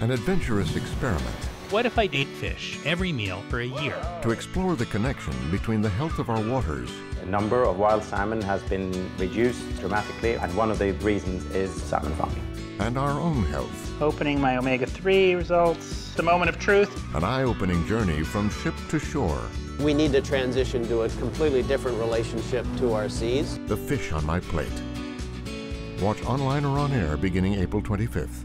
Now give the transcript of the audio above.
An adventurous experiment What if I ate fish every meal for a year? to explore the connection between the health of our waters The number of wild salmon has been reduced dramatically, and one of the reasons is salmon farming. and our own health. Opening my omega 3 results, the moment of truth. An eye opening journey from ship to shore. We need to transition to a completely different relationship to our seas. The fish on my plate. Watch online or on air beginning April 25th.